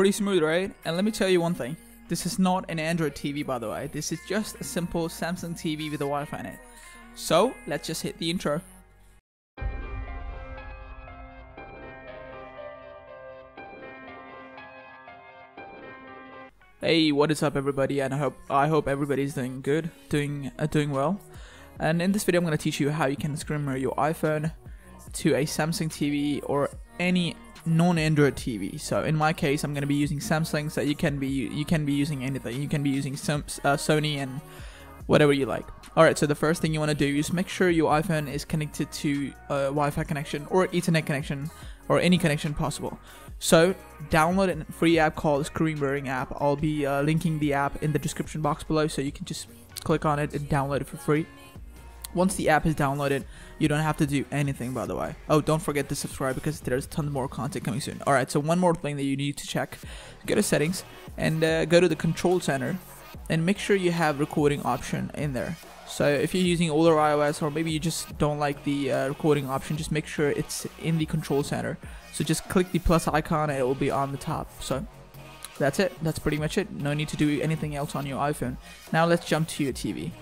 Pretty smooth, right? And let me tell you one thing. This is not an Android TV, by the way. This is just a simple Samsung TV with a Wi-Fi in it. So, let's just hit the intro. Hey, what is up, everybody? And I hope I hope everybody's doing good, doing uh, doing well. And in this video, I'm going to teach you how you can screen mirror your iPhone to a Samsung TV or any non-Android TV. So in my case, I'm going to be using Samsung. So you can be you can be using anything. You can be using some, uh, Sony and whatever you like. Alright, so the first thing you want to do is make sure your iPhone is connected to a Wi-Fi connection or Ethernet connection or any connection possible. So download a free app called Screen Mirroring app. I'll be uh, linking the app in the description box below, so you can just click on it and download it for free. Once the app is downloaded, you don't have to do anything by the way. Oh, don't forget to subscribe because there's tons more content coming soon. Alright, so one more thing that you need to check. Go to settings and uh, go to the control center and make sure you have recording option in there. So if you're using older iOS or maybe you just don't like the uh, recording option, just make sure it's in the control center. So just click the plus icon and it will be on the top. So that's it. That's pretty much it. No need to do anything else on your iPhone. Now let's jump to your TV.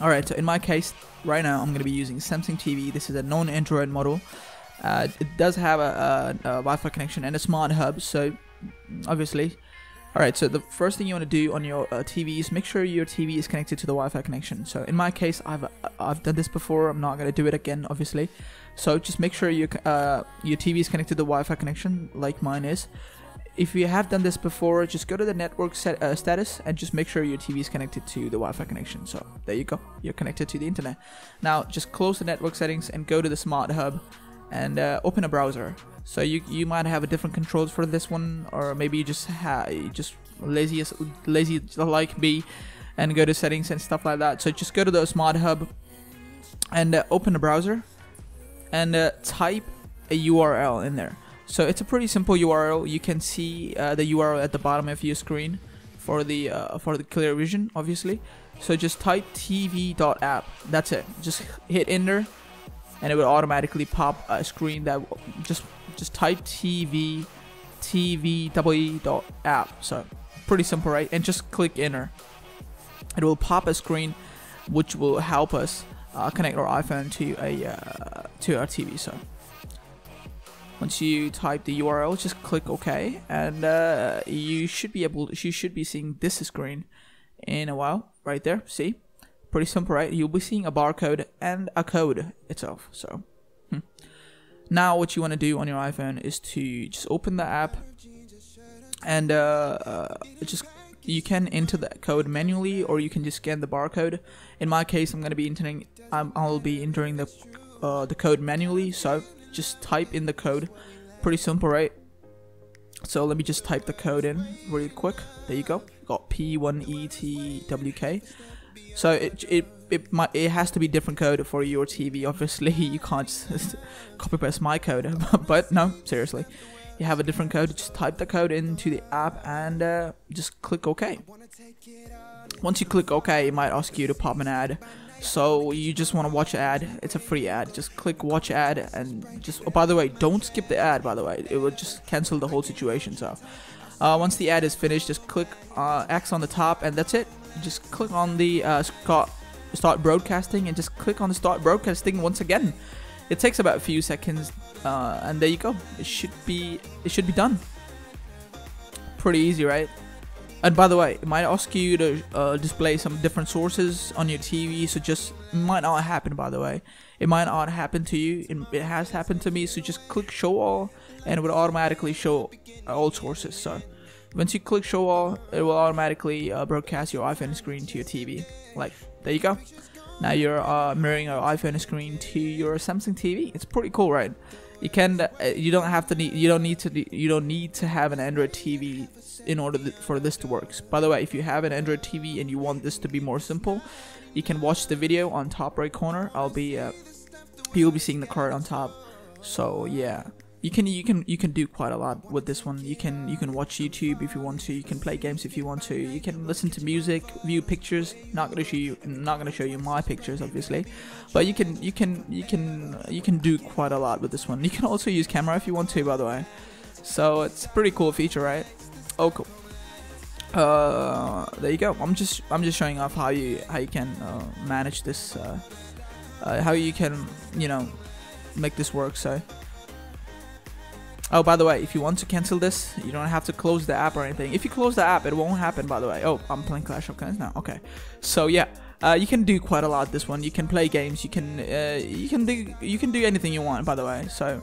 Alright, so in my case, right now I'm going to be using Samsung TV. This is a non-Android model. Uh, it does have a, a, a Wi-Fi connection and a smart hub, so obviously. Alright, so the first thing you want to do on your uh, TV is make sure your TV is connected to the Wi-Fi connection. So in my case, I've I've done this before. I'm not going to do it again, obviously. So just make sure your uh, your TV is connected to the Wi-Fi connection, like mine is if you have done this before, just go to the network set, uh, status and just make sure your TV is connected to the Wi-Fi connection. So there you go, you're connected to the internet. Now just close the network settings and go to the Smart Hub and uh, open a browser. So you you might have a different controls for this one, or maybe you just just lazy lazy like me and go to settings and stuff like that. So just go to the Smart Hub and uh, open a browser and uh, type a URL in there. So it's a pretty simple URL. You can see uh, the URL at the bottom of your screen for the uh, for the clear vision, obviously. So just type tv.app. That's it. Just hit enter, and it will automatically pop a screen that just just type tv tv.app. So pretty simple, right? And just click enter. It will pop a screen, which will help us uh, connect our iPhone to a uh, to our TV. So once you type the URL, just click OK, and uh, you should be able. To, you should be seeing this screen in a while, right there. See, pretty simple, right? You'll be seeing a barcode and a code itself. So, hmm. now what you want to do on your iPhone is to just open the app, and uh, uh, just you can enter the code manually, or you can just scan the barcode. In my case, I'm going to be entering. I'll be entering the uh, the code manually. So just type in the code. Pretty simple, right? So let me just type the code in really quick. There you go. Got P1ETWK. So it it it might it has to be different code for your TV. Obviously, you can't just copy paste my code. but no, seriously, you have a different code. Just type the code into the app and uh, just click OK. Once you click OK, it might ask you to pop an ad so you just want to watch ad. It's a free ad. Just click watch ad and just oh, by the way don't skip the ad by the way. It will just cancel the whole situation so. Uh, once the ad is finished just click uh, X on the top and that's it. Just click on the uh, start broadcasting and just click on the start broadcasting once again. It takes about a few seconds uh, and there you go. It should be it should be done. Pretty easy right and by the way, it might ask you to uh, display some different sources on your TV, so just might not happen. By the way, it might not happen to you. It, it has happened to me, so just click Show All, and it would automatically show all sources. So once you click Show All, it will automatically uh, broadcast your iPhone screen to your TV. Like there you go. Now you're uh, mirroring your iPhone screen to your Samsung TV. It's pretty cool, right? You can. Uh, you don't have to need. You don't need to. You don't need to have an Android TV in order for this to work. By the way, if you have an Android TV and you want this to be more simple, you can watch the video on top right corner. I'll be uh, you'll be seeing the card on top. So yeah, you can you can you can do quite a lot with this one. You can you can watch YouTube if you want to. You can play games if you want to. You can listen to music, view pictures. Not gonna show you not gonna show you my pictures obviously, but you can you can you can you can do quite a lot with this one. You can also use camera if you want to. By the way. So it's a pretty cool feature, right? Oh, cool. Uh, there you go. I'm just I'm just showing off how you how you can uh, manage this, uh, uh, how you can you know make this work. So. Oh, by the way, if you want to cancel this, you don't have to close the app or anything. If you close the app, it won't happen, by the way. Oh, I'm playing Clash of Clans now. Okay. So, yeah, uh, you can do quite a lot this one. You can play games. You can uh, you can do you can do anything you want, by the way. So,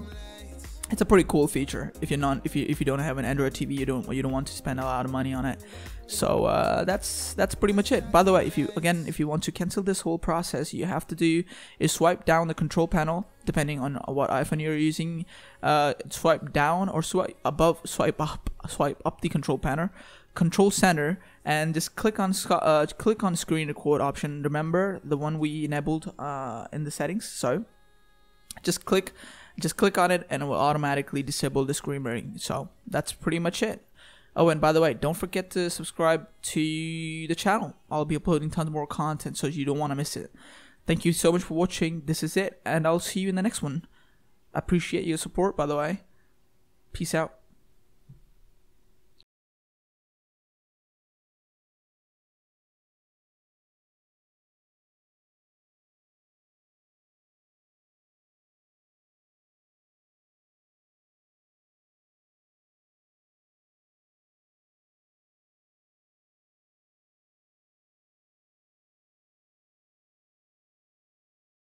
it's a pretty cool feature. If you're not if you if you don't have an Android TV, you don't you don't want to spend a lot of money on it. So uh, that's that's pretty much it. By the way, if you again if you want to cancel this whole process, you have to do is swipe down the control panel depending on what iPhone you're using. Uh, swipe down or swipe above, swipe up, swipe up the control panel, control center, and just click on uh, click on screen record option. Remember the one we enabled uh, in the settings. So just click just click on it and it will automatically disable the screen. So that's pretty much it. Oh, and by the way, don't forget to subscribe to the channel. I'll be uploading tons more content, so you don't want to miss it. Thank you so much for watching. This is it, and I'll see you in the next one. I appreciate your support, by the way. Peace out.